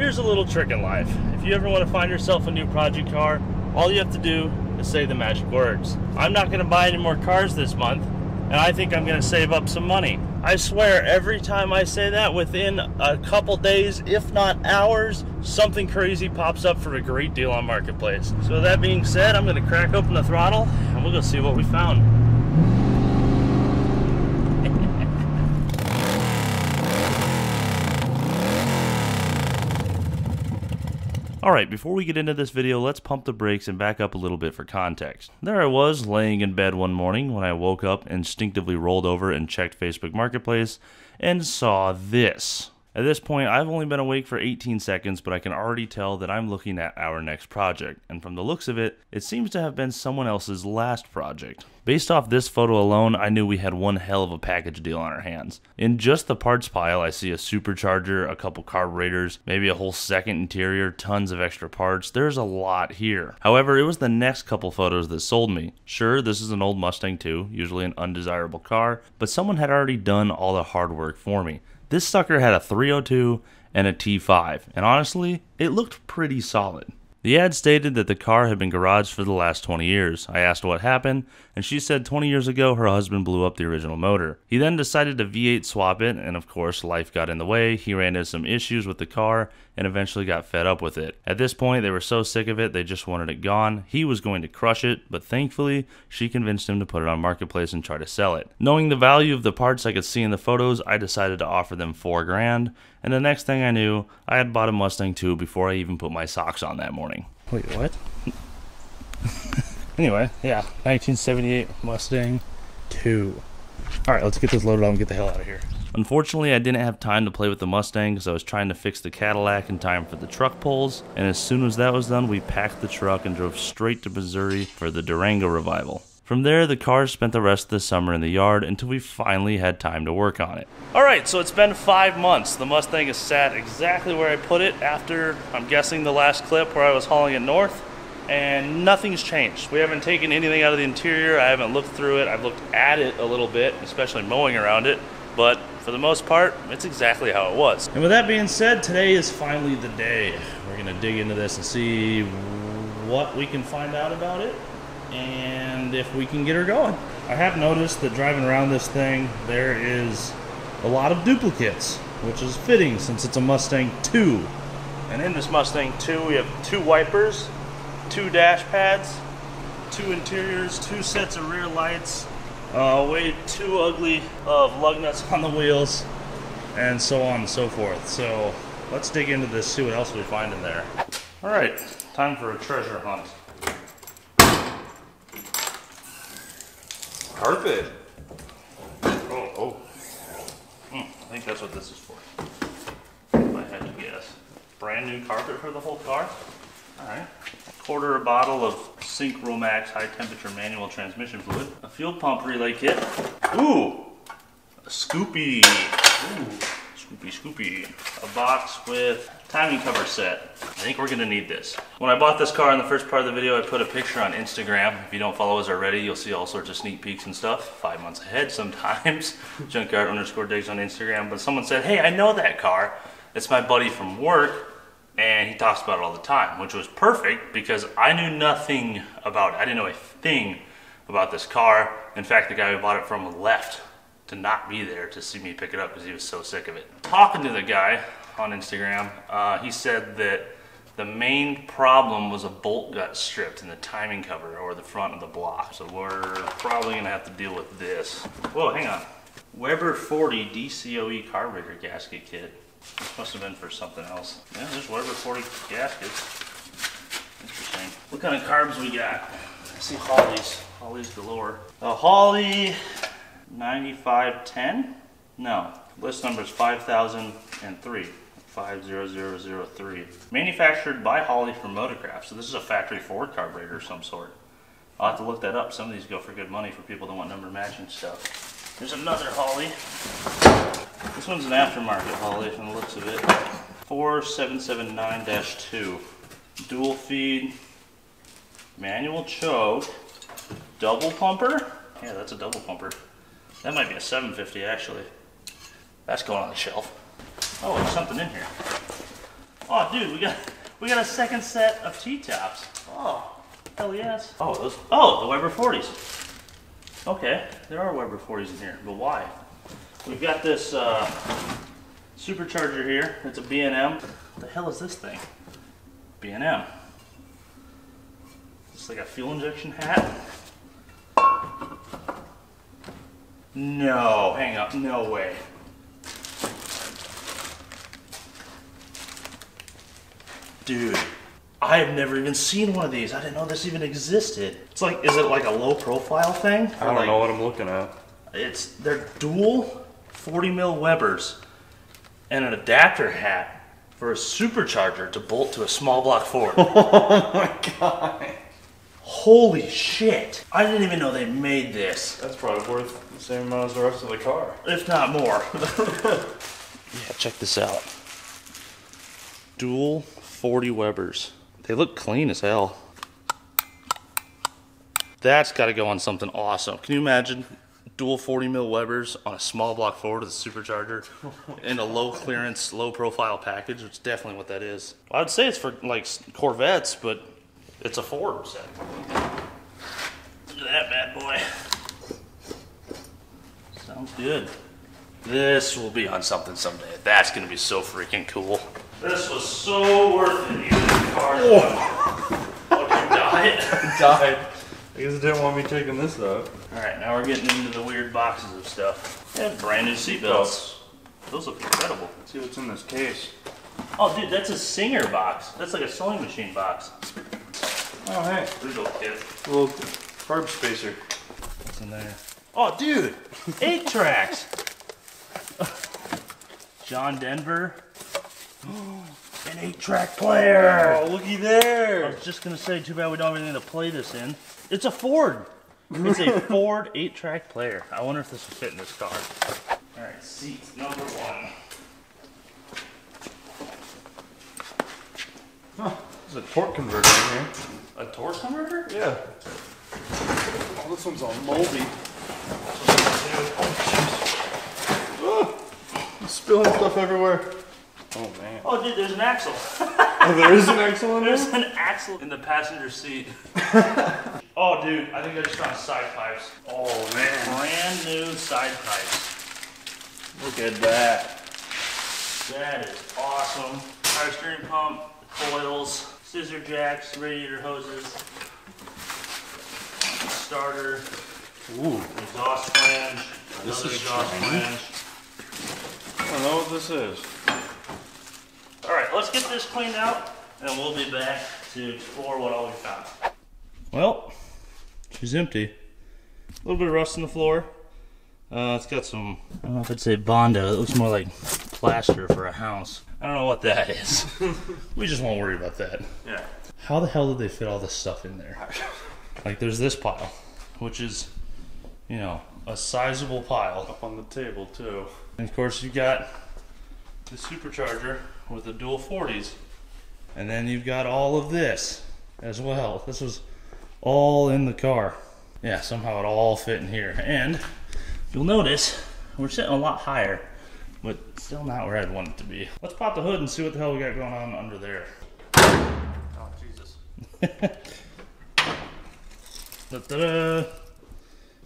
Here's a little trick in life. If you ever want to find yourself a new project car, all you have to do is say the magic words. I'm not going to buy any more cars this month, and I think I'm going to save up some money. I swear, every time I say that, within a couple days, if not hours, something crazy pops up for a great deal on Marketplace. So, that being said, I'm going to crack open the throttle and we'll go see what we found. Alright, before we get into this video, let's pump the brakes and back up a little bit for context. There I was, laying in bed one morning when I woke up, instinctively rolled over and checked Facebook Marketplace, and saw this. At this point, I've only been awake for 18 seconds, but I can already tell that I'm looking at our next project, and from the looks of it, it seems to have been someone else's last project. Based off this photo alone, I knew we had one hell of a package deal on our hands. In just the parts pile, I see a supercharger, a couple carburetors, maybe a whole second interior, tons of extra parts. There's a lot here. However, it was the next couple photos that sold me. Sure, this is an old Mustang II, usually an undesirable car, but someone had already done all the hard work for me. This sucker had a 302 and a T5, and honestly, it looked pretty solid. The ad stated that the car had been garaged for the last 20 years. I asked what happened, and she said 20 years ago her husband blew up the original motor. He then decided to V8 swap it, and of course, life got in the way. He ran into some issues with the car and eventually got fed up with it. At this point, they were so sick of it, they just wanted it gone. He was going to crush it, but thankfully, she convinced him to put it on Marketplace and try to sell it. Knowing the value of the parts I could see in the photos, I decided to offer them 4 grand, and the next thing I knew, I had bought a Mustang II before I even put my socks on that morning. Wait, what? anyway, yeah, 1978 Mustang 2. All right, let's get this loaded up and get the hell out of here. Unfortunately, I didn't have time to play with the Mustang because I was trying to fix the Cadillac in time for the truck pulls, and as soon as that was done, we packed the truck and drove straight to Missouri for the Durango revival. From there, the car spent the rest of the summer in the yard until we finally had time to work on it. Alright, so it's been five months. The Mustang is sat exactly where I put it after, I'm guessing, the last clip where I was hauling it north, and nothing's changed. We haven't taken anything out of the interior, I haven't looked through it, I've looked at it a little bit, especially mowing around it, but for the most part, it's exactly how it was. And with that being said, today is finally the day. We're gonna dig into this and see what we can find out about it and if we can get her going. I have noticed that driving around this thing, there is a lot of duplicates, which is fitting since it's a Mustang 2. And in this Mustang 2, we have two wipers, two dash pads, two interiors, two sets of rear lights, uh, way too ugly of lug nuts on the wheels, and so on and so forth. So let's dig into this, see what else we find in there. All right, time for a treasure hunt. Carpet. Oh, oh. Hmm, I think that's what this is for. If I had to guess. Brand new carpet for the whole car? Alright. Quarter a bottle of Synchromax high temperature manual transmission fluid. A fuel pump relay kit. Ooh! A Scoopy. Ooh. Scoopy, scoopy. A box with timing cover set. I think we're gonna need this. When I bought this car in the first part of the video, I put a picture on Instagram. If you don't follow us already, you'll see all sorts of sneak peeks and stuff. Five months ahead sometimes. Junkyard underscore digs on Instagram. But someone said, hey, I know that car. It's my buddy from work and he talks about it all the time, which was perfect because I knew nothing about it. I didn't know a thing about this car. In fact, the guy who bought it from left to not be there to see me pick it up because he was so sick of it. Talking to the guy on Instagram, uh, he said that the main problem was a bolt got stripped in the timing cover or the front of the block. So we're probably gonna have to deal with this. Whoa, hang on. Weber 40 DCOE carburetor gasket kit. This must have been for something else. Yeah, there's Weber 40 gaskets. Interesting. What kind of carbs we got? I see Holley's. Holley's galore. A Holley 9510? No. List number is 5003. 50003. Manufactured by Holley for Motorcraft. So this is a factory Ford carburetor of some sort. I'll have to look that up. Some of these go for good money for people that want number matching stuff. There's another Holley. This one's an aftermarket Holley from the looks of it. 4779-2. Dual feed, manual choke, double pumper. Yeah, that's a double pumper. That might be a 750 actually. That's going on the shelf. Oh, there's something in here. Oh, dude, we got we got a second set of T-tops. Oh, hell yes. Oh, those. Oh, the Weber 40s. Okay, there are Weber 40s in here, but why? We've got this uh, supercharger here. It's a B&M. What the hell is this thing? B&M. It's like a fuel injection hat. No, hang up. No way. Dude, I have never even seen one of these. I didn't know this even existed. It's like, is it like a low profile thing? I don't like, know what I'm looking at. It's they're dual 40 mil Webers and an adapter hat for a supercharger to bolt to a small block Ford. Oh my god. Holy shit! I didn't even know they made this. That's probably worth same amount as the rest of the car. if not more. yeah, check this out. Dual 40 Webers. They look clean as hell. That's got to go on something awesome. Can you imagine dual 40 mil Webers on a small block Ford with a supercharger in a low clearance, low profile package? Which is definitely what that is. I would say it's for like Corvettes, but it's a Ford set. Look at that bad boy. Sounds good. This will be on something someday. That's gonna be so freaking cool. This was so worth it. Even car. Oh. oh, you died? Died. I guess it didn't want me taking this out. All right, now we're getting into the weird boxes of stuff. They have brand new seatbelts. Those look incredible. Let's see what's in this case. Oh, dude, that's a Singer box. That's like a sewing machine box. Oh hey, Little kid. a little carb spacer. What's in there? Oh, dude, eight tracks. John Denver. An eight-track player. Oh, looky there. I there. was just gonna say, too bad we don't have anything to play this in. It's a Ford. It's a Ford eight-track player. I wonder if this will fit in this car. All right, seat number one. Huh. There's a torque converter in here. A torque converter? Yeah. Oh, this one's all moldy. Oh, spilling stuff everywhere. Oh man. Oh, dude, there's an axle. Oh, there is an axle in There's an axle in the passenger seat. oh, dude, I think I just found side pipes. Oh man. Brand new side pipes. Look at that. That is awesome. Power steering pump, coils, scissor jacks, radiator hoses, starter, Ooh. exhaust flange, This another is exhaust shiny. flange. I don't know what this is. All right, let's get this cleaned out, and we'll be back to explore what all we found. Well, she's empty. A little bit of rust in the floor. Uh, it's got some, I don't know if I'd say Bondo. It looks more like plaster for a house. I don't know what that is. we just won't worry about that. Yeah. How the hell did they fit all this stuff in there? Like, there's this pile, which is, you know, a sizable pile. Up on the table too. And of course, you've got the supercharger with the dual 40s. And then you've got all of this as well. This was all in the car. Yeah, somehow it all fit in here. And you'll notice we're sitting a lot higher, but still not where I'd want it to be. Let's pop the hood and see what the hell we got going on under there. Oh Jesus. Da-da-da.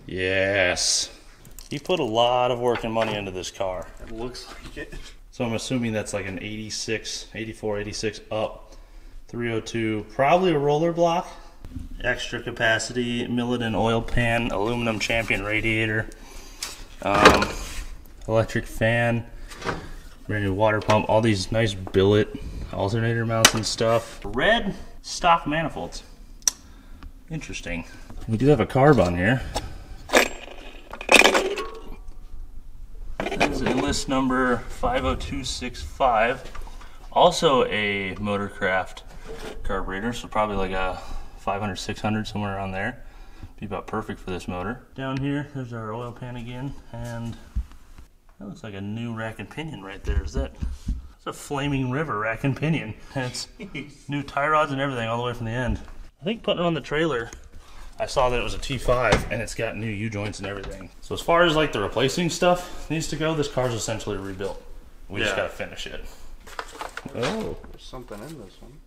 Yes. He put a lot of work and money into this car. It looks like it. So I'm assuming that's like an 86, 84, 86 up, 302, probably a roller block. Extra capacity, Milodon oil pan, aluminum champion radiator, um, electric fan, brand new water pump, all these nice billet alternator mounts and stuff. Red stock manifolds. Interesting. We do have a carb on here. Enlist number 50265. Also a Motorcraft carburetor, so probably like a 500, 600, somewhere around there. Be about perfect for this motor. Down here, there's our oil pan again, and that looks like a new rack and pinion right there. Is that? It's a Flaming River rack and pinion. And it's new tie rods and everything all the way from the end. I think putting it on the trailer, I saw that it was a T5 and it's got new U joints and everything. So as far as like the replacing stuff needs to go, this car's essentially rebuilt. We just gotta finish it. Oh. There's something in this one.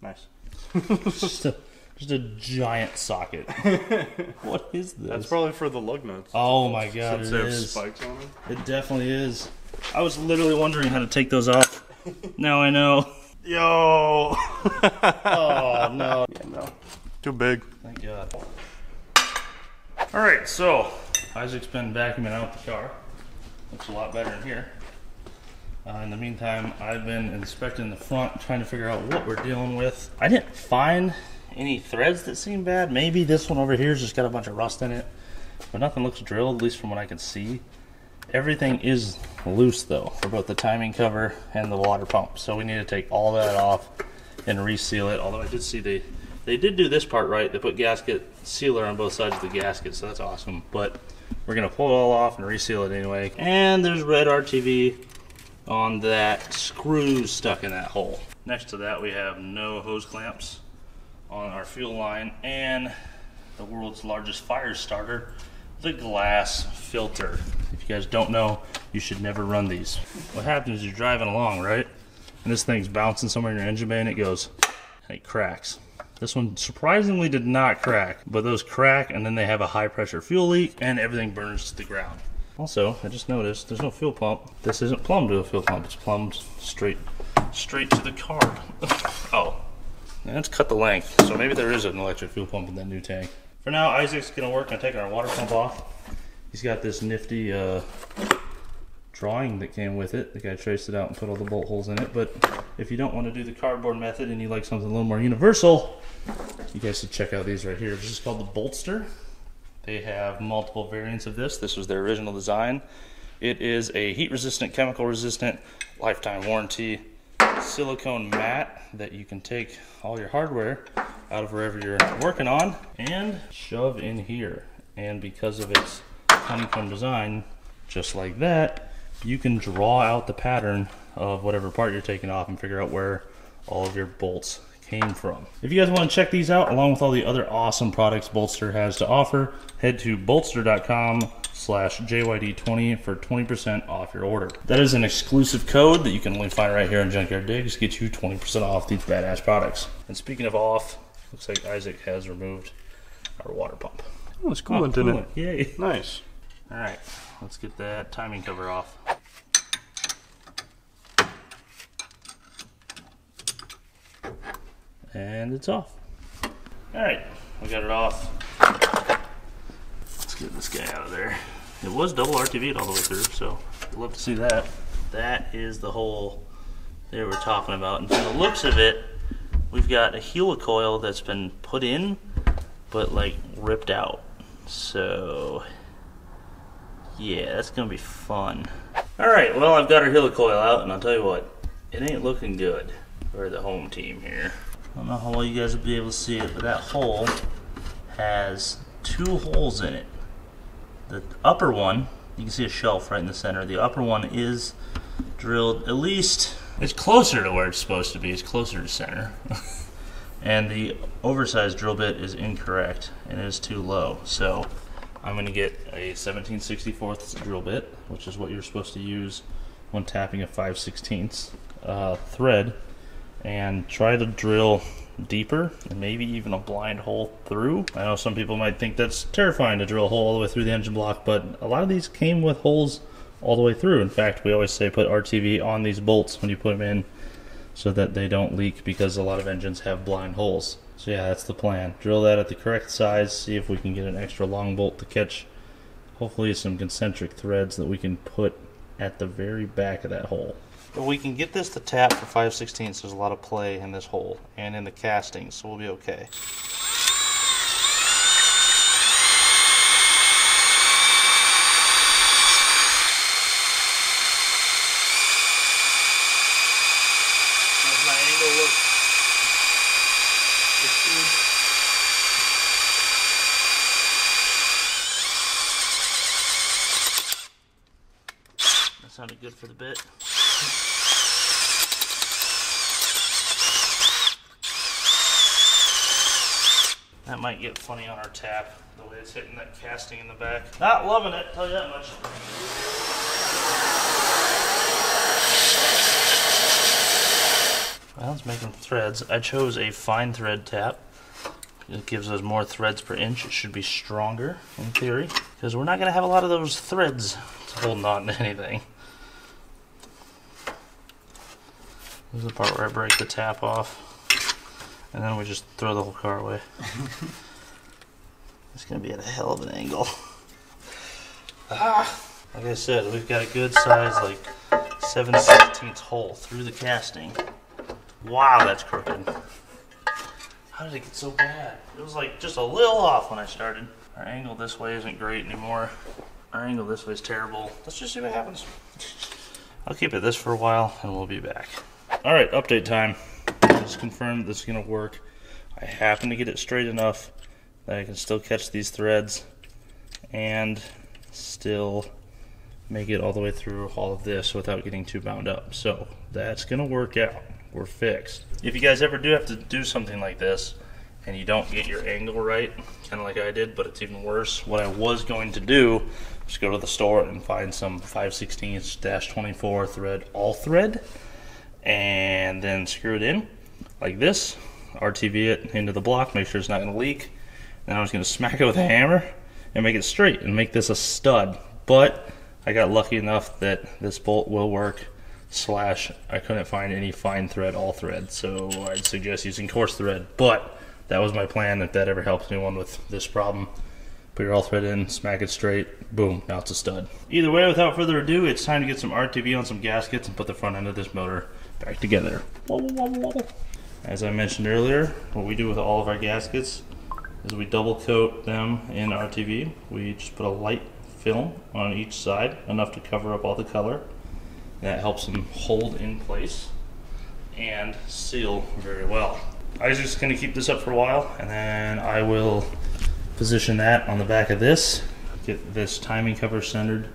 Nice. just, a, just a giant socket. what is this? That's probably for the lug nuts. oh my god, Since it they have spikes on them. It definitely is. I was literally wondering how to take those off. now I know. Yo! Oh no. yeah, no. Too big. Thank God. All right, so Isaac's been vacuuming out the car. Looks a lot better in here. Uh, in the meantime, I've been inspecting the front, trying to figure out what we're dealing with. I didn't find any threads that seem bad. Maybe this one over here's just got a bunch of rust in it, but nothing looks drilled, at least from what I can see. Everything is loose though, for both the timing cover and the water pump. So we need to take all that off and reseal it. Although I did see they they did do this part right. They put gasket sealer on both sides of the gasket, so that's awesome. But we're gonna pull it all off and reseal it anyway. And there's red RTV on that screw stuck in that hole. Next to that, we have no hose clamps on our fuel line and the world's largest fire starter, the glass filter. If you guys don't know, you should never run these. What happens is you're driving along, right? And this thing's bouncing somewhere in your engine bay and it goes, and it cracks. This one surprisingly did not crack, but those crack and then they have a high pressure fuel leak and everything burns to the ground. Also, I just noticed there's no fuel pump. This isn't plumbed to a fuel pump. It's plumbed straight, straight to the car. oh, let's cut the length. So maybe there is an electric fuel pump in that new tank. For now, Isaac's gonna work on taking our water pump off. He's got this nifty uh, drawing that came with it. The guy traced it out and put all the bolt holes in it. But if you don't want to do the cardboard method and you like something a little more universal, you guys should check out these right here. This is called the Boltster. They have multiple variants of this. This was their original design. It is a heat resistant, chemical resistant, lifetime warranty silicone mat that you can take all your hardware out of wherever you're working on and shove in here. And because of its honeycomb design, just like that, you can draw out the pattern of whatever part you're taking off and figure out where all of your bolts came from. If you guys want to check these out, along with all the other awesome products Boltster has to offer, head to boltster.com slash JYD20 for 20% off your order. That is an exclusive code that you can only find right here in Junkyard Digs. Get you 20% off these badass products. And speaking of off, looks like Isaac has removed our water pump. Oh, it's coolant oh, in it. Yay. Nice. All right, let's get that timing cover off. And it's off. All right, we got it off. Let's get this guy out of there. It was double RTV'd all the way through, so I'd love to see that. That is the hole they were talking about. And from the looks of it, we've got a helicoil that's been put in, but like ripped out. So yeah, that's gonna be fun. Alright, well I've got our helicoil out and I'll tell you what, it ain't looking good for the home team here. I don't know how well you guys will be able to see it, but that hole has two holes in it. The upper one, you can see a shelf right in the center. The upper one is drilled at least, it's closer to where it's supposed to be, it's closer to center. and the oversized drill bit is incorrect and it is too low. So I'm going to get a 1764th drill bit, which is what you're supposed to use when tapping a 5 16th uh, thread, and try to drill deeper and maybe even a blind hole through. I know some people might think that's terrifying to drill a hole all the way through the engine block, but a lot of these came with holes all the way through. In fact, we always say put RTV on these bolts when you put them in so that they don't leak because a lot of engines have blind holes. So yeah, that's the plan. Drill that at the correct size, see if we can get an extra long bolt to catch hopefully some concentric threads that we can put at the very back of that hole. But we can get this to tap for 5 16 there's a lot of play in this hole and in the casting, so we'll be okay. How's my angle look? Looks good. That sounded good for the bit. That might get funny on our tap, the way it's hitting that casting in the back. Not loving it, tell you that much. Well, it's making threads. I chose a fine thread tap. It gives us more threads per inch. It should be stronger, in theory, because we're not going to have a lot of those threads holding on to anything. This is the part where I break the tap off, and then we just throw the whole car away. it's going to be at a hell of an angle. Ah, like I said, we've got a good size, like 7 16 hole through the casting. Wow, that's crooked. How did it get so bad? It was like just a little off when I started. Our angle this way isn't great anymore. Our angle this way is terrible. Let's just see what happens. I'll keep it this for a while and we'll be back. All right, update time. Just confirmed this is gonna work. I happen to get it straight enough that I can still catch these threads and still make it all the way through all of this without getting too bound up. So that's gonna work out. We're fixed. If you guys ever do have to do something like this and you don't get your angle right, kind of like I did, but it's even worse, what I was going to do was go to the store and find some 5 16-24 thread all thread and then screw it in like this, RTV it into the block, make sure it's not gonna leak. Then I was gonna smack it with a hammer and make it straight and make this a stud. But I got lucky enough that this bolt will work slash I couldn't find any fine thread all thread so I'd suggest using coarse thread but that was my plan if that ever helps anyone with this problem put your all thread in smack it straight boom now it's a stud either way without further ado it's time to get some RTV on some gaskets and put the front end of this motor back together as I mentioned earlier what we do with all of our gaskets is we double coat them in RTV we just put a light film on each side enough to cover up all the color that helps them hold in place and seal very well. I'm just going to keep this up for a while and then I will position that on the back of this. Get this timing cover centered.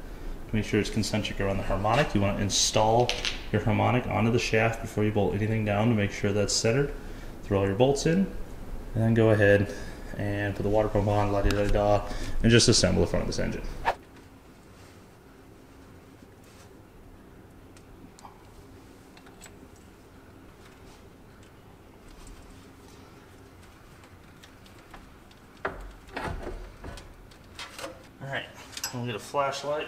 Make sure it's concentric around the harmonic. You want to install your harmonic onto the shaft before you bolt anything down to make sure that's centered. Throw all your bolts in and then go ahead and put the water pump on, la di da da, and just assemble the front of this engine. Alright, we'll get a flashlight.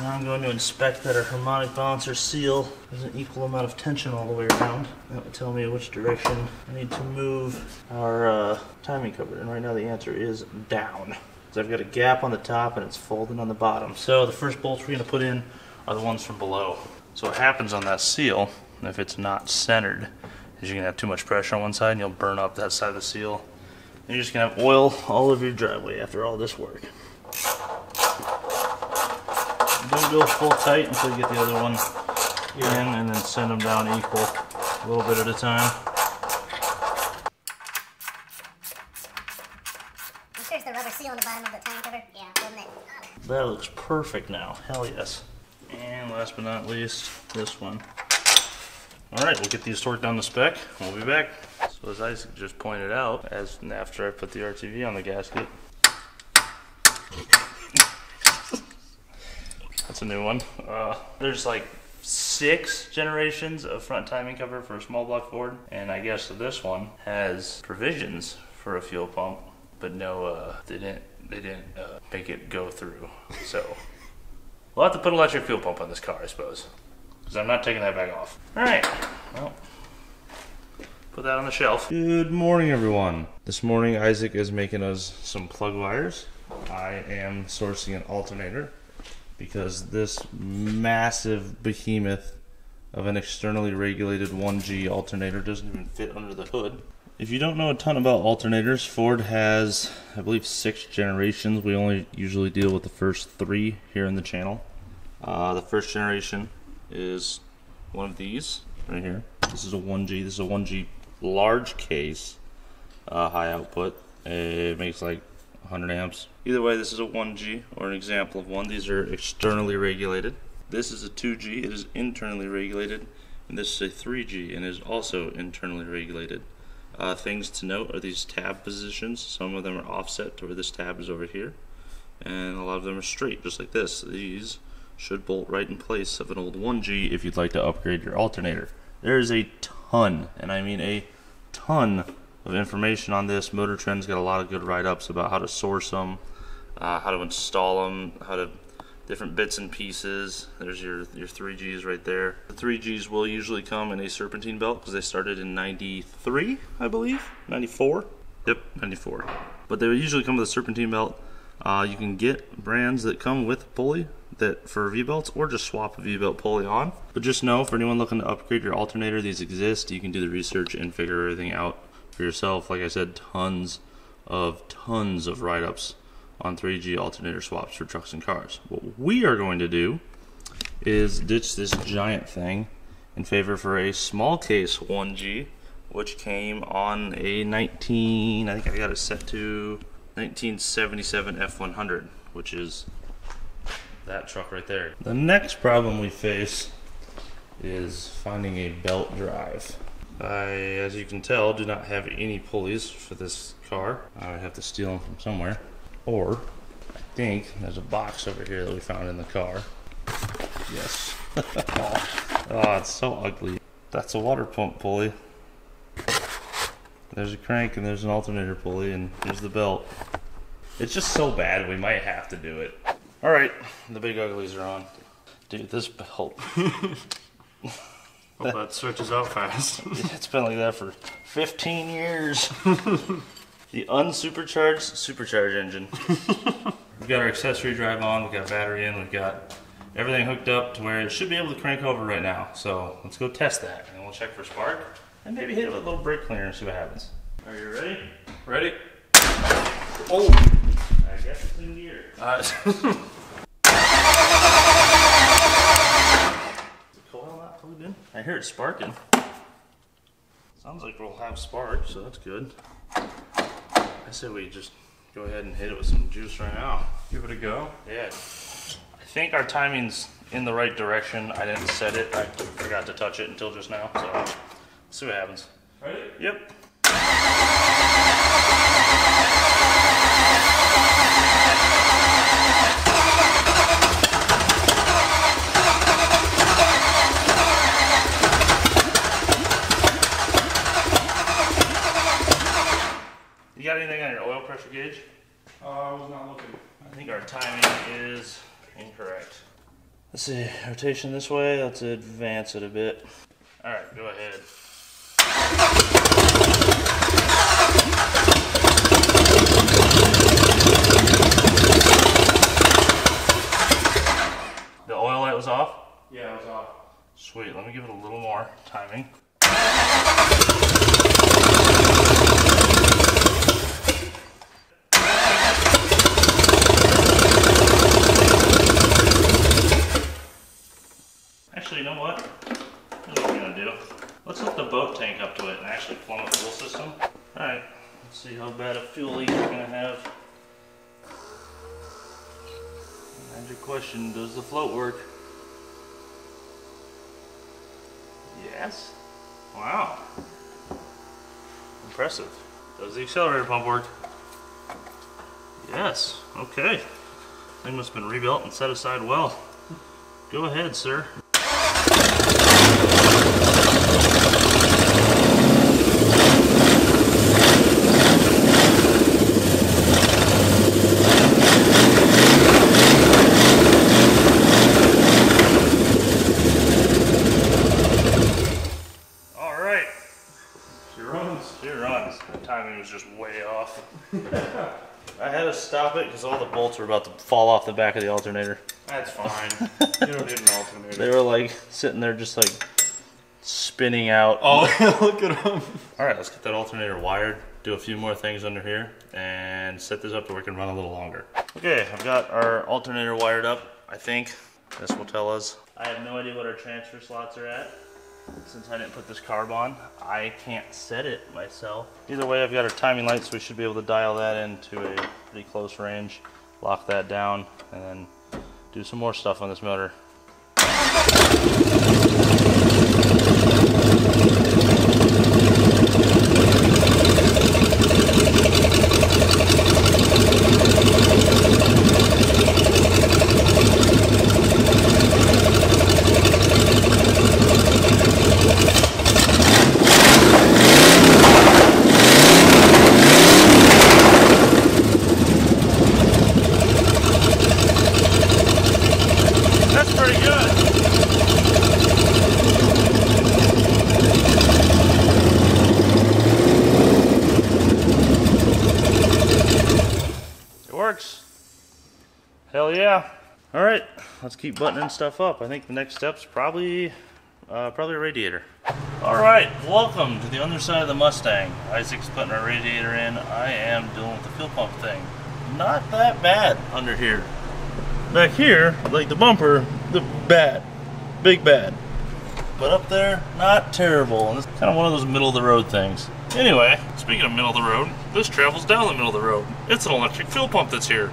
Now I'm going to inspect that our harmonic balancer seal has an equal amount of tension all the way around. That would tell me which direction I need to move our uh, timing cover. And right now the answer is down. So I've got a gap on the top and it's folded on the bottom. So the first bolts we're going to put in are the ones from below. So what happens on that seal, if it's not centered, is you're going to have too much pressure on one side and you'll burn up that side of the seal. And you're just going to have oil all over your driveway after all this work. Don't go full tight until you get the other one in and then send them down equal, a little bit at a time. I'm sure it's the rubber seal on the bottom of the time cover. Yeah, wasn't it? That looks perfect now, hell yes. And last but not least, this one. All right, we'll get these torqued down the spec. We'll be back. So as Isaac just pointed out, as after I put the RTV on the gasket, that's a new one. Uh, there's like six generations of front timing cover for a small block Ford, and I guess this one has provisions for a fuel pump, but no, uh, they didn't they didn't uh, make it go through. So we'll have to put an electric fuel pump on this car, I suppose, because I'm not taking that back off. All right, well. Put that on the shelf. Good morning, everyone. This morning, Isaac is making us some plug wires. I am sourcing an alternator because this massive behemoth of an externally regulated 1G alternator doesn't even fit under the hood. If you don't know a ton about alternators, Ford has, I believe, six generations. We only usually deal with the first three here in the channel. Uh, the first generation is one of these right here. This is a 1G. This is a 1G large case, uh, high output. It makes like 100 amps. Either way, this is a 1G or an example of one. These are externally regulated. This is a 2G. It is internally regulated. And this is a 3G and is also internally regulated. Uh, things to note are these tab positions. Some of them are offset to where this tab is over here. And a lot of them are straight, just like this. These should bolt right in place of an old 1G if you'd like to upgrade your alternator. There is a ton, and I mean a ton of information on this. Motor Trend's got a lot of good write ups about how to source them, uh, how to install them, how to different bits and pieces. There's your your 3Gs right there. The 3Gs will usually come in a serpentine belt because they started in 93, I believe, 94. Yep, 94. But they usually come with a serpentine belt. Uh, you can get brands that come with pulley that for V belts or just swap a V belt pulley on. But just know for anyone looking to upgrade your alternator, these exist. You can do the research and figure everything out for yourself. Like I said, tons of tons of write ups on 3G alternator swaps for trucks and cars. What we are going to do is ditch this giant thing in favor for a small case 1G, which came on a 19, I think I got it set to 1977 F100, which is that truck right there. The next problem we face is finding a belt drive. I, as you can tell, do not have any pulleys for this car. I would have to steal them from somewhere. Or, I think there's a box over here that we found in the car. Yes. oh, it's so ugly. That's a water pump pulley. There's a crank and there's an alternator pulley and there's the belt. It's just so bad we might have to do it. All right, the big uglies are on. Dude, this belt. Hope that switches out fast. It's been like that for 15 years. The unsupercharged supercharged engine. we've got our accessory drive on, we've got battery in, we've got everything hooked up to where it should be able to crank over right now. So let's go test that and we'll check for spark and maybe hit it with a little brake cleaner and see what happens. Are you ready? Ready? Oh! I guess it's in gear. Uh, Coil not plugged in? I hear it sparking. Sounds like we'll have spark, so that's good. I said we just go ahead and hit it with some juice right now. give it a go. Yeah. I think our timing's in the right direction. I didn't set it. I forgot to touch it until just now. So let's see what happens. Ready? Yep. Anything on your oil pressure gauge? Uh, I was not looking. I think our timing is incorrect. Let's see, rotation this way, let's advance it a bit. Alright, go ahead. The oil light was off? Yeah, I was off. Sweet, let me give it a little more timing. Actually, you know what? What we're gonna do. Let's hook the boat tank up to it and actually plumb a fuel system. Alright, let's see how bad a fuel leak we're gonna have. Magic question, does the float work? Yes. Wow. Impressive. Does the accelerator pump work? Yes. Okay. Thing must have been rebuilt and set aside well. Go ahead, sir. All right. She runs. She runs. The timing was just way off. I had to stop it because all the bolts were about to fall off the back of the alternator. That's fine. you don't need an alternator. They were like sitting there just like spinning out. Oh, look at them. All right, let's get that alternator wired, do a few more things under here, and set this up to where it can run a little longer. Okay, I've got our alternator wired up, I think. This will tell us. I have no idea what our transfer slots are at. Since I didn't put this carb on, I can't set it myself. Either way, I've got our timing light, so we should be able to dial that into a pretty close range, lock that down, and then do some more stuff on this motor. All right, let's keep buttoning stuff up. I think the next step's probably uh, probably a radiator. All right, welcome to the underside of the Mustang. Isaac's putting our radiator in. I am dealing with the fuel pump thing. Not that bad under here. Back here, like the bumper, the bad, big bad. But up there, not terrible. And it's kind of one of those middle of the road things. Anyway, speaking of middle of the road, this travels down the middle of the road. It's an electric fuel pump that's here.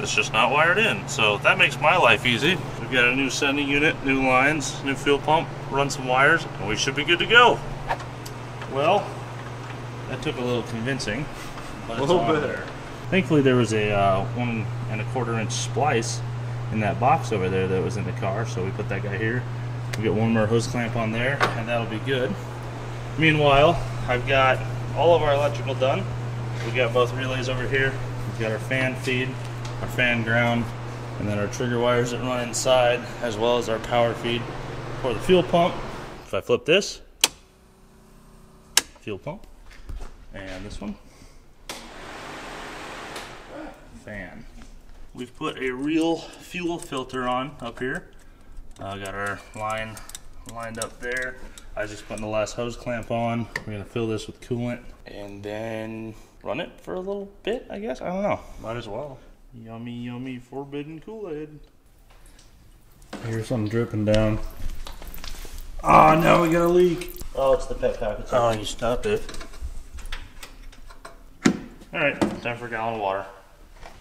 It's just not wired in, so that makes my life easy. We've got a new sending unit, new lines, new fuel pump, run some wires, and we should be good to go. Well, that took a little convincing. But A little bit. there. Thankfully, there was a uh, one and a quarter inch splice in that box over there that was in the car, so we put that guy here. We got one more hose clamp on there, and that'll be good. Meanwhile, I've got all of our electrical done. We've got both relays over here. We've got our fan feed, our fan ground, and then our trigger wires that run inside, as well as our power feed for the fuel pump. If I flip this, fuel pump, and this one, fan. We've put a real fuel filter on up here. Uh, got our line lined up there. I just putting the last hose clamp on. We're gonna fill this with coolant and then run it for a little bit, I guess. I don't know. Might as well. Yummy, yummy, forbidden Kool-Aid. Here's something dripping down. Oh, now we got a leak. Oh, it's the pet packet. Oh, you stopped it. All right, time for a gallon of water.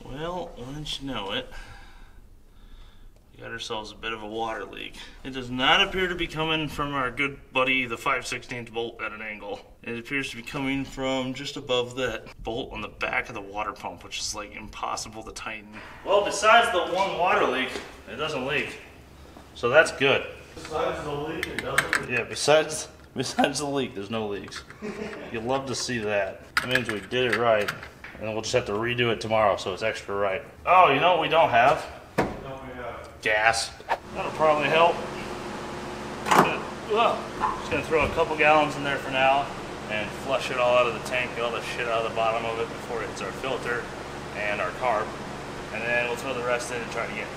Well, wouldn't you know it, we got ourselves a bit of a water leak. It does not appear to be coming from our good buddy, the 5 16 bolt at an angle. It appears to be coming from just above that bolt on the back of the water pump, which is like impossible to tighten. Well, besides the one water leak, it doesn't leak. So that's good. Besides the leak, it doesn't. Yeah, besides besides the leak, there's no leaks. You'll love to see that. That means we did it right. And we'll just have to redo it tomorrow so it's extra right. Oh, you know what we don't have? Don't we have? Gas. That'll probably help. Just gonna throw a couple gallons in there for now and flush it all out of the tank, get all the shit out of the bottom of it before it hits our filter and our carb. And then we'll throw the rest in and try it again.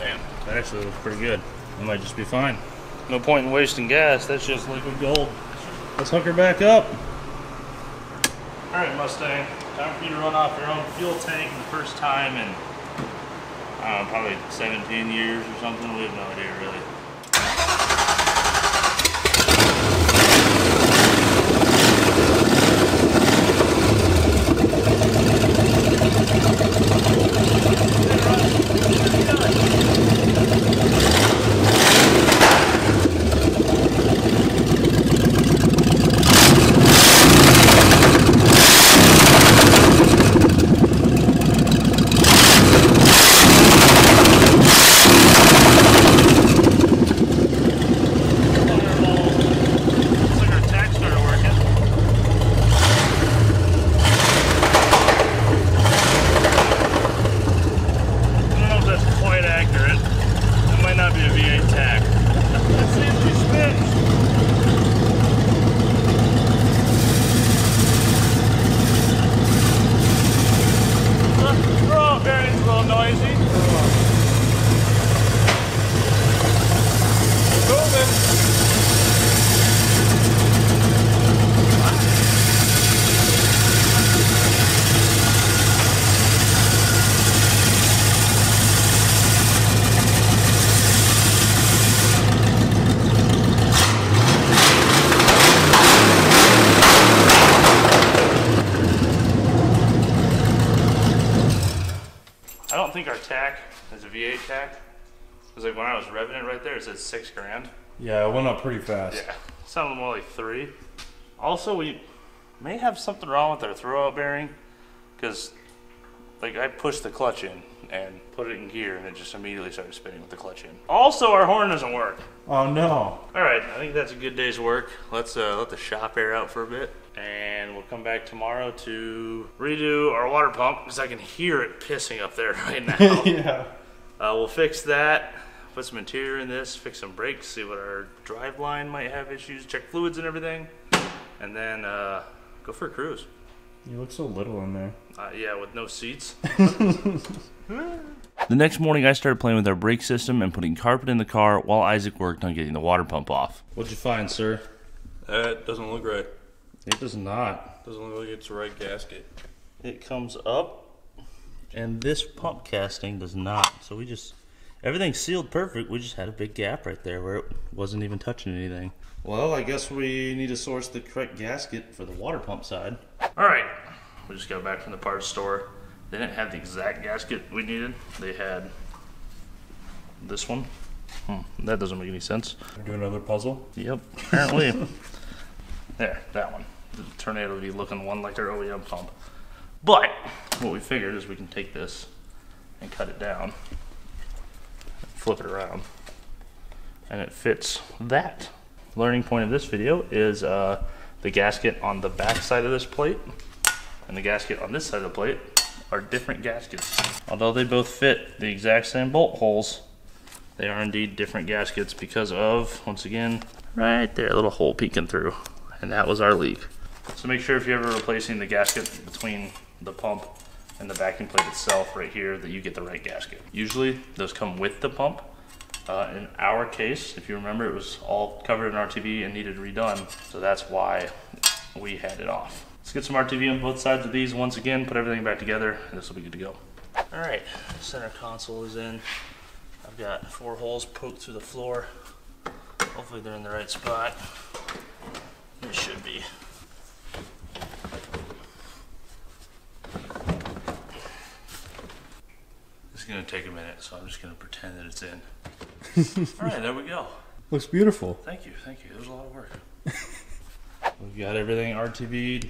Damn, that actually looks pretty good. It might just be fine. No point in wasting gas, that's just liquid gold. Let's hook her back up. Alright, Mustang, time for you to run off your own fuel tank the first time in, I don't know, probably 17 years or something. We have no idea, really. Looks like our tach started working. I don't know if that's quite accurate. That might not be a V8 tach. Let's see if we spin. The throw bearing's a little noisy. Moving. I don't think our tach is a V8 tach. Because like when I was revving it right there, it said six grand. Yeah, it went up pretty fast. Yeah, sounded more like three. Also, we may have something wrong with our throwout bearing, because like I pushed the clutch in and put it in gear, and it just immediately started spinning with the clutch in. Also, our horn doesn't work. Oh no. All right, I think that's a good day's work. Let's uh, let the shop air out for a bit, and we'll come back tomorrow to redo our water pump because I can hear it pissing up there right now. yeah. Uh, we'll fix that, put some interior in this, fix some brakes, see what our drive line might have issues, check fluids and everything, and then uh, go for a cruise. You look so little in there. Uh, yeah, with no seats. The next morning, I started playing with our brake system and putting carpet in the car while Isaac worked on getting the water pump off. What'd you find, sir? That doesn't look right. It does not. Doesn't look like it's the right gasket. It comes up, and this pump casting does not. So we just, everything's sealed perfect. We just had a big gap right there where it wasn't even touching anything. Well, I guess we need to source the correct gasket for the water pump side. All right, we just got back from the parts store. They didn't have the exact gasket we needed. They had this one. Hmm, that doesn't make any sense. Do another puzzle. Yep, apparently. there, that one. The Tornado V looking one like their OEM pump. But what we figured is we can take this and cut it down, flip it around, and it fits that. Learning point of this video is uh, the gasket on the back side of this plate and the gasket on this side of the plate are different gaskets. Although they both fit the exact same bolt holes, they are indeed different gaskets because of, once again, right there, a little hole peeking through. And that was our leak. So make sure if you're ever replacing the gasket between the pump and the backing plate itself right here that you get the right gasket. Usually those come with the pump. Uh, in our case, if you remember, it was all covered in RTV and needed redone. So that's why we had it off. Let's get some RTV on both sides of these once again, put everything back together, and this will be good to go. All right, center console is in. I've got four holes poked through the floor. Hopefully they're in the right spot. It should be. It's gonna take a minute, so I'm just gonna pretend that it's in. All right, there we go. Looks beautiful. Thank you, thank you. It was a lot of work. We've got everything RTV'd.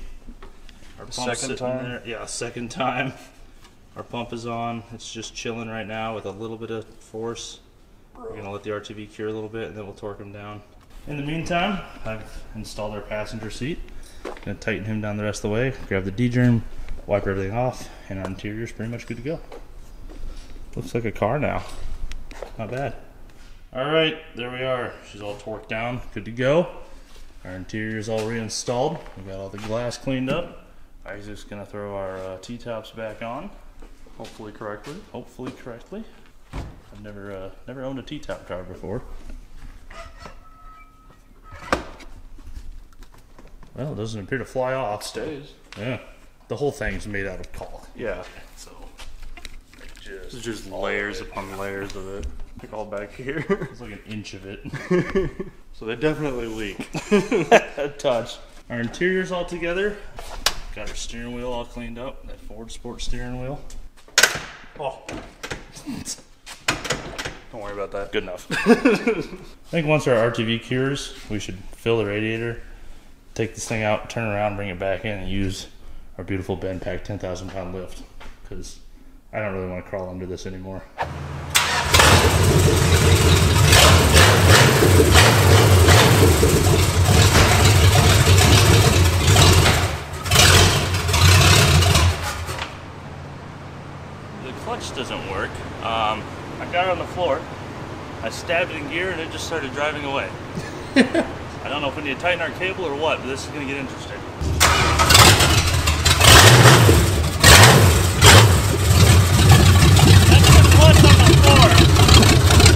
Our pump's Second time? There. Yeah, second time. Our pump is on. It's just chilling right now with a little bit of force. We're gonna let the RTV cure a little bit, and then we'll torque him down. In the meantime, I've installed our passenger seat. Gonna tighten him down the rest of the way. Grab the D-germ, wipe everything off, and our interior is pretty much good to go. Looks like a car now. Not bad. All right, there we are. She's all torqued down, good to go. Our interior is all reinstalled. We got all the glass cleaned up. Isaac's gonna throw our uh, T-tops back on, Hopefully correctly. hopefully correctly. I've never uh, never owned a T-top car before. Well, it doesn't appear to fly off. Stays. Yeah, the whole thing's made out of caulk, Yeah. so just It's just layers upon layers of it. Like all back here. It's like an inch of it. so they definitely leak. a touch. Our interior's all together. Got our steering wheel all cleaned up. That Ford Sport steering wheel. Oh, Don't worry about that. good enough. I think once our RTV cures, we should fill the radiator, take this thing out, turn around, bring it back in, and use our beautiful BendPak 10,000 pound lift. Because I don't really want to crawl under this anymore. The clutch doesn't work. Um, I got it on the floor. I stabbed it in gear and it just started driving away. I don't know if we need to tighten our cable or what, but this is going to get interesting. That's the clutch on the floor.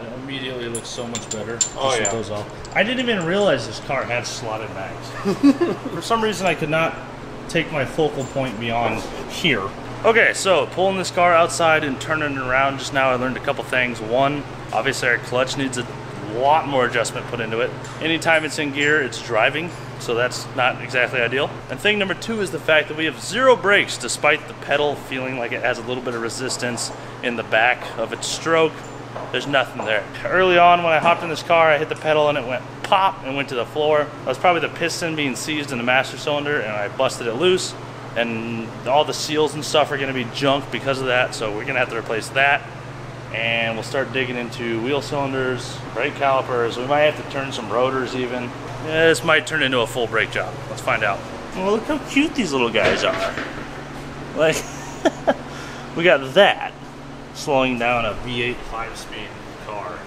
It immediately looks so much better. just Oh, with yeah. those off. I didn't even realize this car had slotted mags. For some reason, I could not take my focal point beyond here. Okay, so pulling this car outside and turning it around just now, I learned a couple things. One, obviously our clutch needs a lot more adjustment put into it. Anytime it's in gear, it's driving, so that's not exactly ideal. And thing number two is the fact that we have zero brakes despite the pedal feeling like it has a little bit of resistance in the back of its stroke. There's nothing there. Early on, when I hopped in this car, I hit the pedal and it went pop and went to the floor. That was probably the piston being seized in the master cylinder, and I busted it loose. And all the seals and stuff are going to be junk because of that, so we're going to have to replace that. And we'll start digging into wheel cylinders, brake calipers. We might have to turn some rotors even. Yeah, this might turn into a full brake job. Let's find out. Well, look how cute these little guys are. Like, we got that slowing down a V8 5-speed car.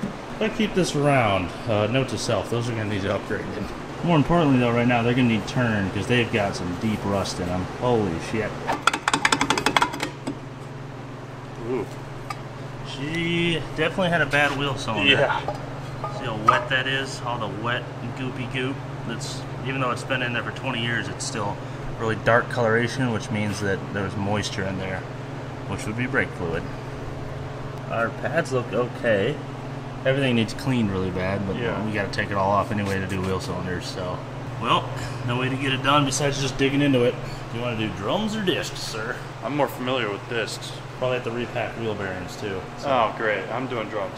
I keep this around, uh, note to self, those are going to need to upgraded. More importantly, though, right now they're going to need turned because they've got some deep rust in them. Holy shit! Ooh. She definitely had a bad wheel cylinder. Yeah. See how wet that is? All the wet goopy goop. That's even though it's been in there for 20 years, it's still really dark coloration, which means that there was moisture in there, which would be brake fluid. Our pads look okay. Everything needs cleaned really bad, but Yeah. we got to take it all off anyway to do wheel cylinders. So, well, no way to get it done besides just digging into it. Do you want to do drums or discs, sir? I'm more familiar with discs. Probably have to repack wheel bearings too. Oh, great. I'm doing drums.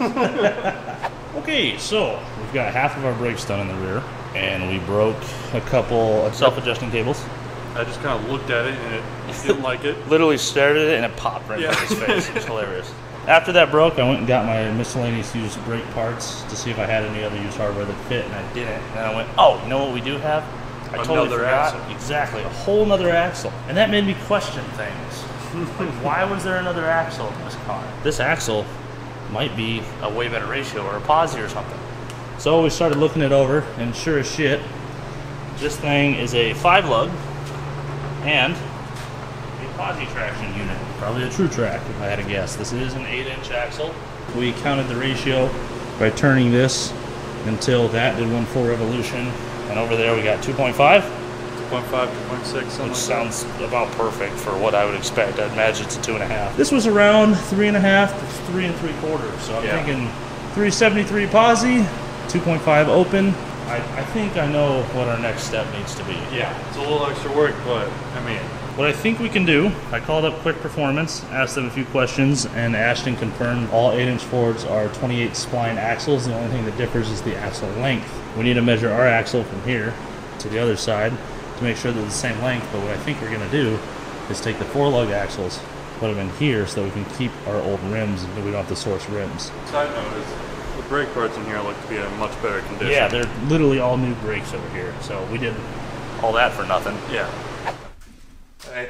Okay, so we've got half of our brakes done in the rear, and we broke a couple of self-adjusting cables. I just kind of looked at it and it didn't like it. Literally stared at it and it popped right Yeah. in his face. It was hilarious. After that broke, I went and got my miscellaneous used brake parts to see if I had any other used hardware that fit, and I didn't. And I went, oh, you know what we do have? I totally Another forgot. axle. Exactly, a whole nother axle. And that made me question things. like, why was there another axle in this car? This axle might be a way better ratio or a posi or something. So we started looking it over, and sure as shit, this thing is a five lug and a posi traction unit. Probably a Truetrac, if I had to guess. This is an 8 inch axle. We counted the ratio by turning this until that did one full revolution. And over there we got 2.5, 2.5, 2.6, something which like that. sounds about perfect for what I would expect. I'd imagine it's a two and a half. This was around three and a half to three and three quarters. So I'm Yeah. thinking 373 posi, 2.5 open. I, I think I know what our next step needs to be. Yeah, it's a little extra work, but I mean, What I think we can do, I called up Quick Performance, asked them a few questions, and Ashton confirmed all 8 inch Fords are 28 spline axles. The only thing that differs is the axle length. We need to measure our axle from here to the other side to make sure they're the same length. But what I think we're going to do is take the four lug axles, put them in here so that we can keep our old rims and we don't have to source rims. side note is the brake parts in here look to be in much better condition. Yeah, they're literally all new brakes over here. So we did all that for nothing. Yeah. Hey.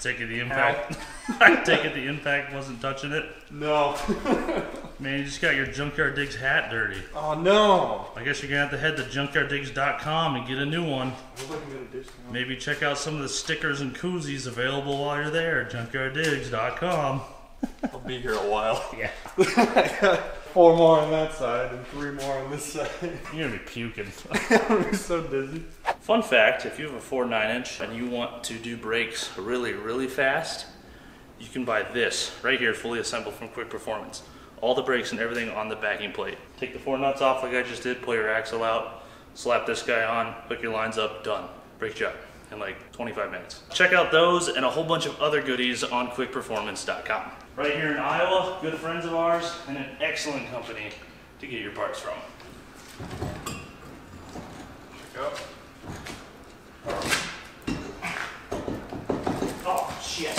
Take it the impact. I take it the impact wasn't touching it. No. Man, you just got your Junkyard Digs hat dirty. oh no. I guess you're gonna have to head to junkyarddigs.com and get a new one. Looks like I'm gonna do something. Maybe check out some of the stickers and koozies available while you're there. Junkyarddigs.com. I'll be here a while. Yeah. Four more on that side and three more on this side. You're gonna be puking. I'm gonna be so dizzy. Fun fact if you have a 4 9 inch and you want to do brakes really, really fast, you can buy this right here, fully assembled from Quick Performance. All the brakes and everything on the backing plate. Take the four nuts off like I just did, pull your axle out, slap this guy on, hook your lines up, done. Brake job in like 25 minutes. Check out those and a whole bunch of other goodies on quickperformance.com. Right here in Iowa, good friends of ours and an excellent company to get your parts from. Go. Oh, shit.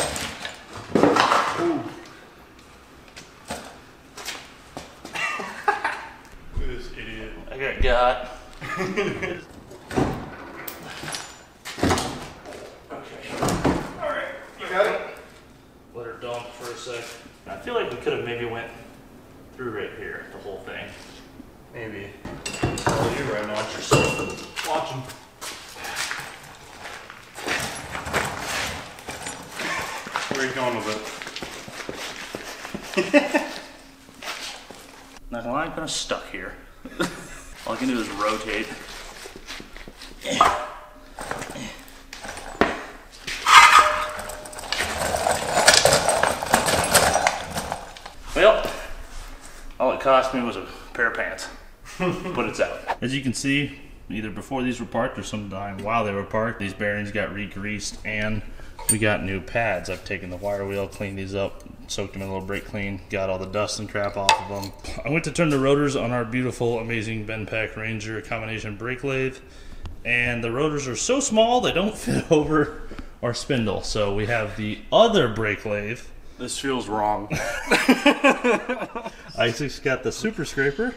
Look at this idiot. I got got. okay. Alright. You got it? Let her dump for a sec. I feel like we could have maybe went through right here, the whole thing. Maybe. Oh, you're right, watch yourself. Watch him. Where are you going with it? Not gonna lie, I'm kind of stuck here. All I can do is rotate. Well, all it cost me was a pair of pants. but it's out. As you can see, either before these were parked or sometime while they were parked, these bearings got re-greased and we got new pads. I've taken the wire wheel, cleaned these up, soaked them in a little brake clean, got all the dust and crap off of them. I went to turn the rotors on our beautiful, amazing BendPak Ranger combination brake lathe, and the rotors are so small they don't fit over our spindle. So we have the other brake lathe. This feels wrong. Isaac's got the super scraper,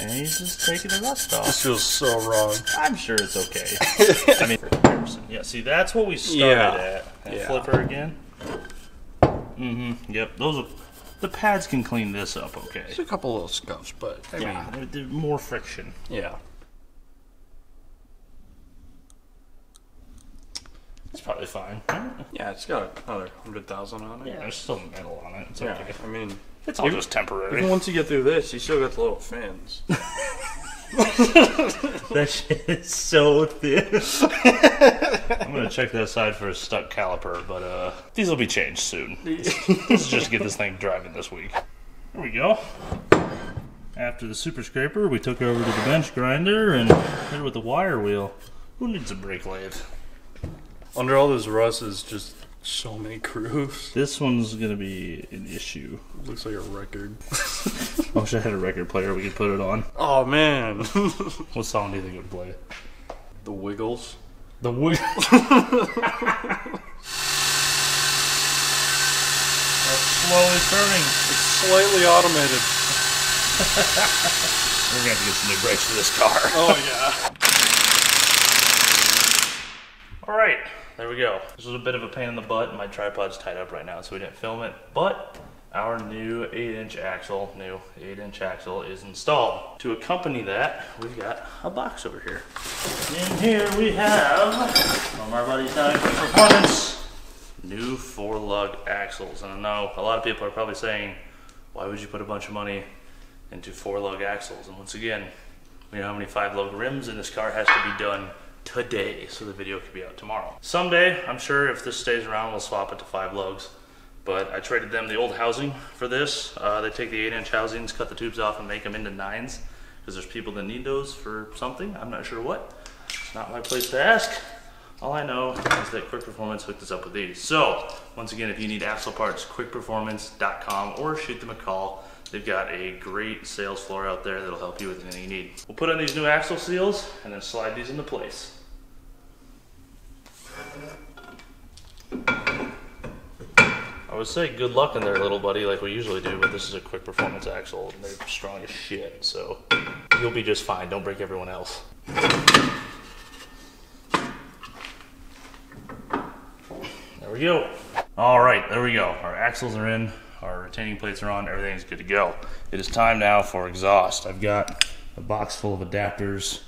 and he's just taking the rust off. This feels so wrong. I'm sure it's okay. I mean, for comparison. Yeah, see, that's what we started Yeah. at. And Yeah. flip her again. Mm-hmm. Yep. Those are, the pads can clean this up. Okay. There's a couple little scuffs, but I Yeah. mean, more friction. yeah. It's probably fine. Yeah, it's got another hundred thousand on it. Yeah. There's still metal on it. It's Yeah, okay. I mean, It's all just temporary. even once you get through this, you still got the little fins. That shit is so thin. I'm gonna check that side for a stuck caliper, but uh, these will be changed soon. Let's just get this thing driving this week. There we go. After the super scraper, we took it over to the bench grinder and hit it with the wire wheel. Who needs a brake lathe? Under all this rust is just so many grooves. This one's gonna be an issue. Looks like a record. I wish I had a record player we could put it on. Oh man, What song do you think it would play? the Wiggles. The Wiggles. slowly turning. It's slightly automated. We're gonna have to get some new brakes for this car. Oh yeah. All right, there we go. This was a bit of a pain in the butt. My tripod's tied up right now, so we didn't film it. But our new 8-inch axle, new 8-inch axle, is installed. To accompany that, we've got a box over here. In here we have from our buddy Time Performance new four lug axles. And I know a lot of people are probably saying, why would you put a bunch of money into four lug axles? And once again, we know how many five lug rims, and this car has to be done today, so the video could be out tomorrow. Someday, I'm sure if this stays around, we'll swap it to five lugs. But I traded them the old housing for this. Uh, they take the eight inch housings, cut the tubes off, and make them into nines. Because there's people that need those for something. I'm not sure what. It's not my place to ask. All I know is that Quick Performance hooked us up with these. So, once again, if you need axle parts, quickperformance.com or shoot them a call. They've got a great sales floor out there that'll help you with anything you need. We'll put on these new axle seals and then slide these into place. I would say good luck in there, little buddy, like we usually do, but this is a quick performance axle and they're strong as shit, so you'll be just fine. Don't break everyone else. There we go. All right, there we go. Our axles are in, our retaining plates are on, everything's good to go. It is time now for exhaust. I've got a box full of adapters,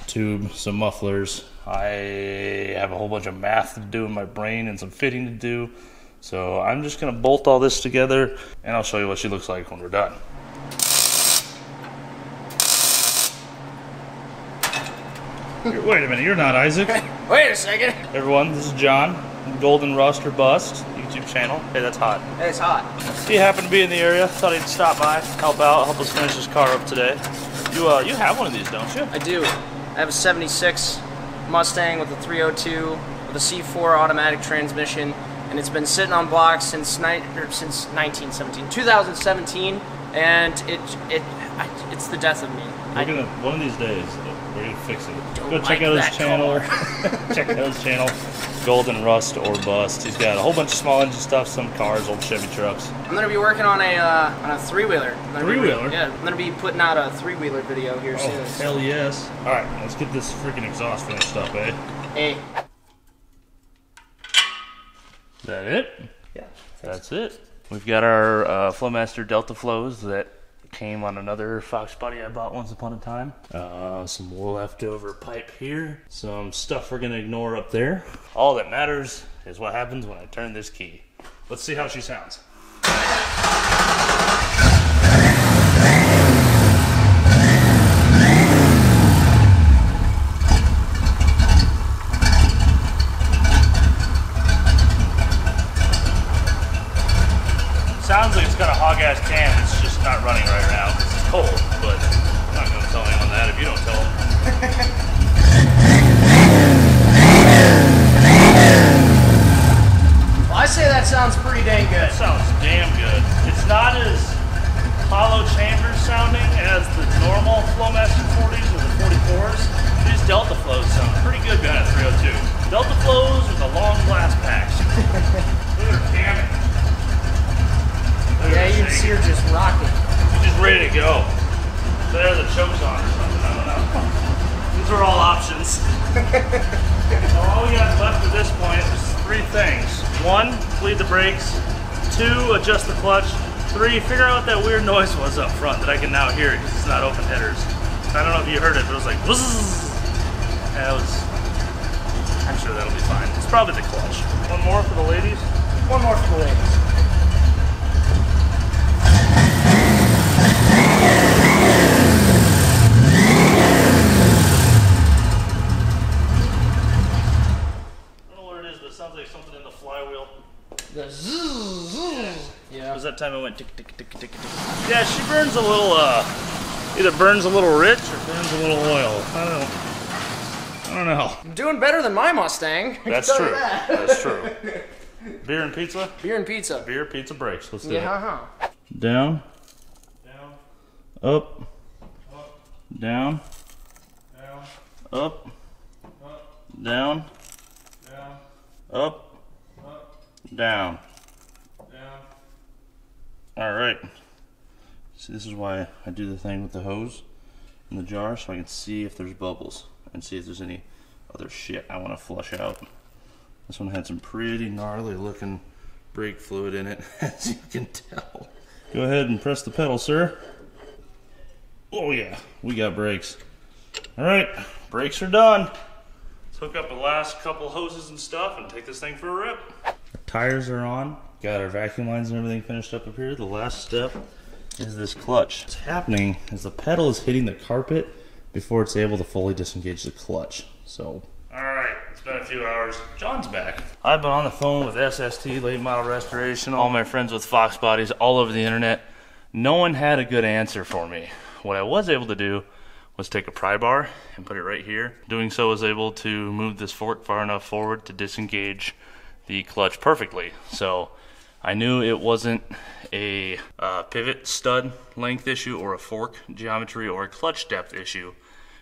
a tube, some mufflers. I have a whole bunch of math to do in my brain and some fitting to do. So I'm just gonna bolt all this together and I'll show you what she looks like when we're done. Wait a minute, you're not Isaac. Wait a second. Everyone, this is John, Golden Rust or Bust YouTube channel. Hey, that's hot. Hey, it's hot. He happened to be in the area. Thought he'd stop by, help out, help us finish this car up today. You uh, you have one of these, don't you? I do. I have a 76 Mustang with a 302 with a C4 automatic transmission, and it's been sitting on blocks since ni- er, since 1917, 2017, and it it I, it's the death of me. We're I, gonna one of these days gonna fix it. Don't Go check like out his channel. check out his channel, Golden Rust or Bust. He's got a whole bunch of small engine stuff, some cars, old Chevy trucks. I'm gonna be working on a uh, on a three wheeler. Three-wheeler? Yeah, I'm gonna be putting out a three wheeler video here Oh soon. hell yes! All right, let's get this freaking exhaust finished up, eh? Hey, Is that it? yeah. That's it. We've got our uh, Flowmaster Delta Flows that came on another Fox body I bought once upon a time. Uh, some leftover pipe here. Some stuff we're gonna ignore up there. All that matters is what happens when I turn this key. Let's see how she sounds. Sounds like it's got a hog ass cam. It's not running right now. 'cause It's cold, but I'm not gonna tell anyone that if you don't tell them. Well, I say that sounds pretty dang good. That sounds damn good. It's not as hollow chamber sounding as the normal Flowmaster 40s or the 44s. These Delta Flows sound pretty good behind a 302. Delta Flows with the long blast packs. Look damn it. Look at you can see her just rocking. Just ready to go. So there's a choke's on or something. I don't know. These are all options. so all we got left at this point is three things. One, bleed the brakes. Two, adjust the clutch. Three, figure out what that weird noise was up front that I can now hear because it's not open headers. I don't know if you heard it, but it was like. And was. I'm sure that'll be fine. It's probably the clutch. One more for the ladies. One more for the ladies. I don't know what it is, but it sounds like something in the flywheel. The zzz, zzz. It Yeah. was that time it went tick tick tick tick tick. Yeah, she burns a little. uh Either burns a little rich or burns a little oil. I don't. I don't know. I'm doing better than my Mustang. That's true. that. That's true. Beer and pizza. Beer and pizza. Beer, pizza, breaks. Let's do Yeah, it. huh? Down, Down, up, up, down, down, up, up, down, down, up, up, down. down. All right. See, this is why I do the thing with the hose in the jar so I can see if there's bubbles and see if there's any other shit I want to flush out. This one had some pretty gnarly looking brake fluid in it, as you can tell. Go ahead and press the pedal, sir. Oh, yeah, we got brakes. All right, brakes are done. Let's hook up the last couple hoses and stuff and take this thing for a rip. Tires are on. Got our vacuum lines and everything finished up up here. The last step is this clutch. What's happening is the pedal is hitting the carpet before it's able to fully disengage the clutch. So. Alright, it's been a few hours. John's back. I've been on the phone with SST, late model restoration, all my friends with Fox bodies all over the internet. No one had a good answer for me. What I was able to do was take a pry bar and put it right here. Doing so was able to move this fork far enough forward to disengage the clutch perfectly. So I knew it wasn't a uh, pivot stud length issue or a fork geometry or a clutch depth issue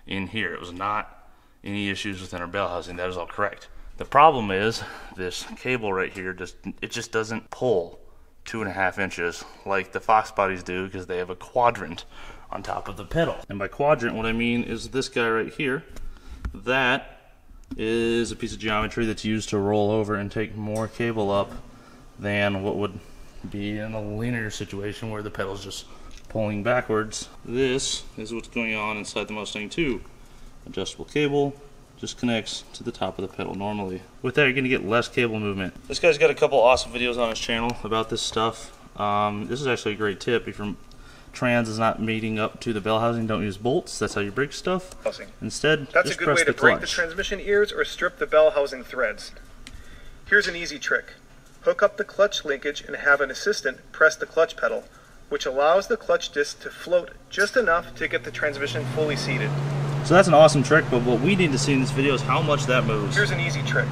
in here. It was not any issues within our bell housing. That is all correct. The problem is this cable right here just it just doesn't pull two and a half inches like the Fox bodies do because they have a quadrant on top of the pedal. And by quadrant, what I mean is this guy right here. That is a piece of geometry that's used to roll over and take more cable up than what would be in a linear situation where the pedal's just pulling backwards. This is what's going on inside the Mustang 2. Adjustable cable just connects to the top of the pedal normally. With that, you're going to get less cable movement. This guy's got a couple awesome videos on his channel about this stuff. Um, this is actually a great tip. If your trans is not meeting up to the bell housing, don't use bolts. That's how you break stuff. housing. Instead, That's a good press way to the break the transmission ears or strip the bell housing threads. Here's an easy trick. Hook up the clutch linkage and have an assistant press the clutch pedal, which allows the clutch disc to float just enough to get the transmission fully seated. So that's an awesome trick, but what we need to see in this video is how much that moves. Here's an easy trick.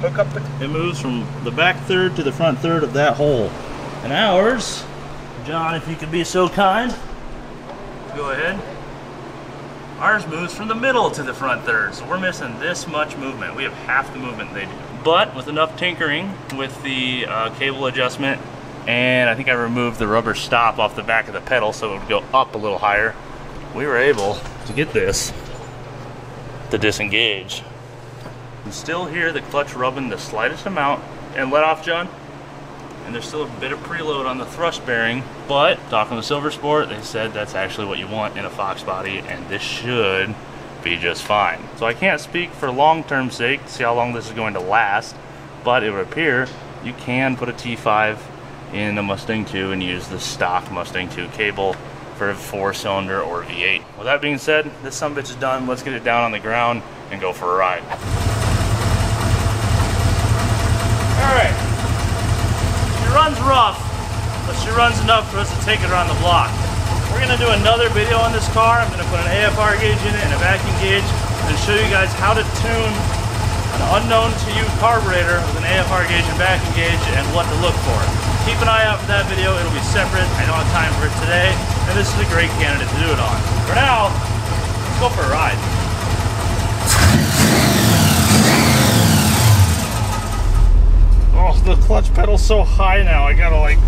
Hook up the It moves from the back third to the front third of that hole. And ours, John, if you could be so kind, go ahead. Ours moves from the middle to the front third, so we're missing this much movement. We have half the movement they do. But with enough tinkering with the uh, cable adjustment, and I think I removed the rubber stop off the back of the pedal so it would go up a little higher, we were able to get this to disengage. You still hear the clutch rubbing the slightest amount and let off, John. And there's still a bit of preload on the thrust bearing, but talking to Silver Sport, they said that's actually what you want in a Fox body, and this should be just fine. So I can't speak for long-term sake, see how long this is going to last, but it would appear you can put a T5 in a Mustang 2 and use the stock Mustang 2 cable for a four-cylinder or V8. With that being said, this some bitch is done. Let's get it down on the ground and go for a ride. All right. She runs rough, but she runs enough for us to take it around the block. We're gonna do another video on this car. I'm gonna put an AFR gauge in it and a vacuum gauge and show you guys how to tune an unknown to you carburetor with an AFR gauge and vacuum gauge and what to look for. Keep an eye out for that video. It'll be separate. I don't have time for it today, and this is a great candidate to do it on. For now, let's go for a ride. Oh, the clutch pedal's so high now. I gotta like.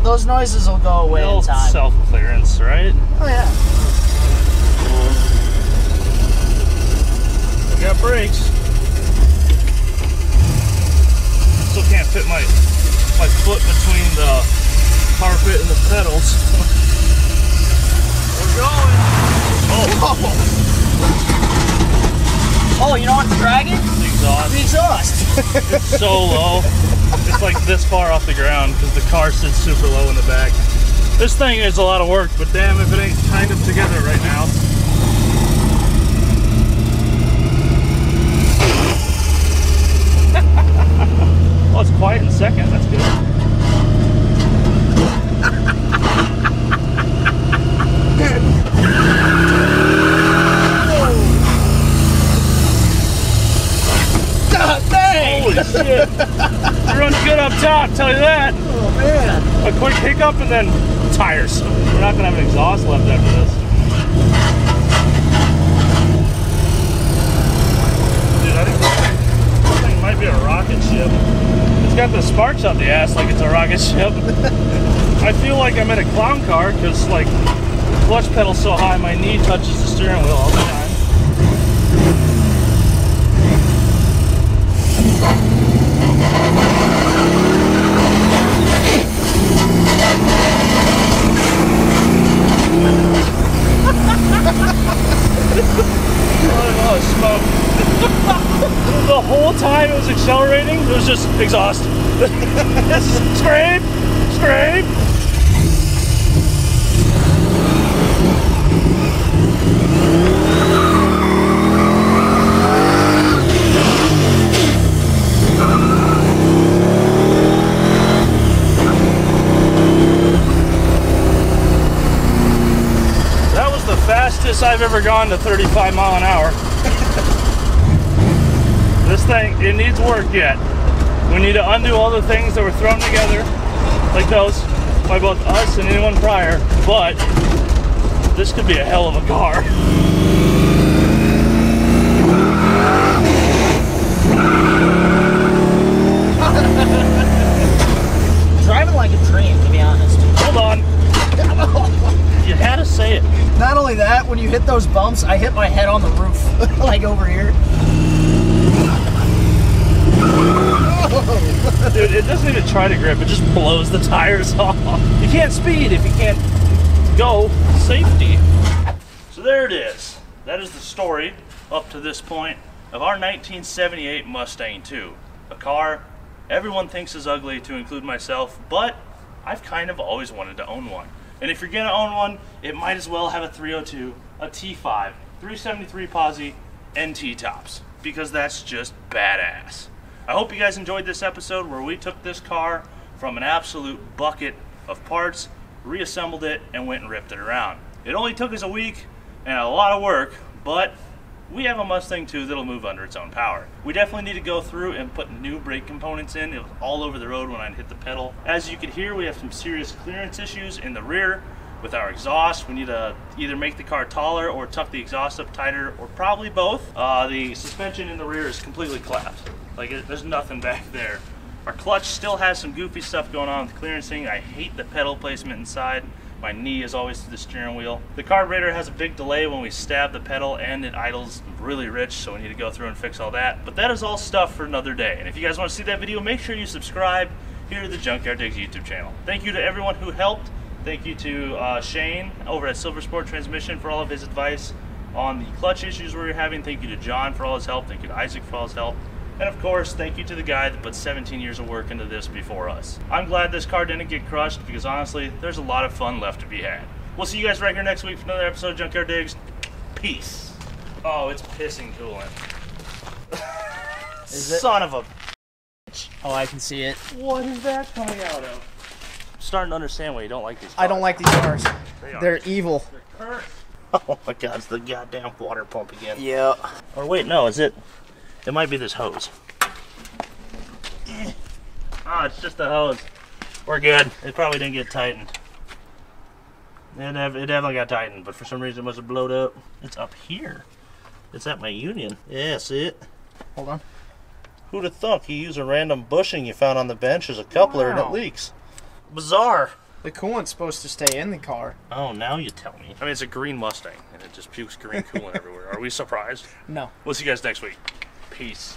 Those noises will go away in time. self clearance, right? Oh yeah. We got brakes. Still can't fit my my foot between the carpet and the pedals. We're going. Oh, Oh, you know what's dragging? The exhaust. The exhaust. It's so low. It's like this far off the ground because the car sits super low in the back. This thing is a lot of work, but damn if it ain't kind of together right now. oh, it's quiet in second. That's good. Holy shit! It runs good up top, tell you that. oh man. A quick hiccup and then tires. We're not gonna have an exhaust left after this. Dude, I think this thing might be a rocket ship. It's got the sparks out the ass like it's a rocket ship. I feel like I'm in a clown car because like the clutch pedal's so high my knee touches the steering wheel all the time. Oh, smoke. the whole time it was accelerating, it was just exhaust. scrape, scrape. That was the fastest I've ever gone to 35 mile an hour. This thing, it needs work yet. We need to undo all the things that were thrown together, like those, by both us and anyone prior, but this could be a hell of a car. Driving like a dream, to be honest. Hold on. You had to say it. Not only that, when you hit those bumps, I hit my head on the roof, like over here. Dude, it doesn't even try to grip, it just blows the tires off. You can't speed if you can't go safety. So there it is. That is the story up to this point of our 1978 Mustang 2. A car everyone thinks is ugly, to include myself, but I've kind of always wanted to own one. And if you're gonna own one, it might as well have a 302, a T5, 373 Posi, and T-tops, because that's just badass. I hope you guys enjoyed this episode where we took this car from an absolute bucket of parts, reassembled it, and went and ripped it around. It only took us a week and a lot of work, but we have a Mustang 2 that'll move under its own power. We definitely need to go through and put new brake components in. It was all over the road when I hit the pedal. As you could hear, we have some serious clearance issues in the rear with our exhaust. We need to either make the car taller or tuck the exhaust up tighter, or probably both. Uh, the suspension in the rear is completely collapsed. Like, it, there's nothing back there. Our clutch still has some goofy stuff going on with clearancing. I hate the pedal placement inside. My knee is always to the steering wheel. The carburetor has a big delay when we stab the pedal and it idles really rich, so we need to go through and fix all that. But that is all stuff for another day. And if you guys want to see that video, make sure you subscribe here to the Junkyard Digs YouTube channel. Thank you to everyone who helped. Thank you to uh, Shane over at Silver Sport Transmission for all of his advice on the clutch issues we were having. Thank you to John for all his help. Thank you to Isaac for all his help. And of course, thank you to the guy that put 17 years of work into this before us. I'm glad this car didn't get crushed because honestly, there's a lot of fun left to be had. We'll see you guys right here next week for another episode of Junkyard Digs. Peace. Oh, it's pissing coolant. Son of a. bitch. Oh, I can see it. What is that coming out of? I'm starting to understand why you don't like these. I don't like these cars. They are. They're evil. Curse. Oh my god, it's the goddamn water pump again. Yeah. Or wait, no, is it? It might be this hose. Ah, it's just the hose. We're good. It probably didn't get tightened. It, have, it definitely got tightened, but for some reason it must have blowed up. It's up here. It's at my union. Yeah, see it? Hold on. Who'd have thunk you use a random bushing you found on the bench as a coupler and it leaks? bizarre. The coolant's supposed to stay in the car. Oh, now you tell me. I mean, it's a green Mustang, and it just pukes green coolant everywhere. Are we surprised? No. We'll see you guys next week. Peace.